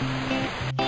Música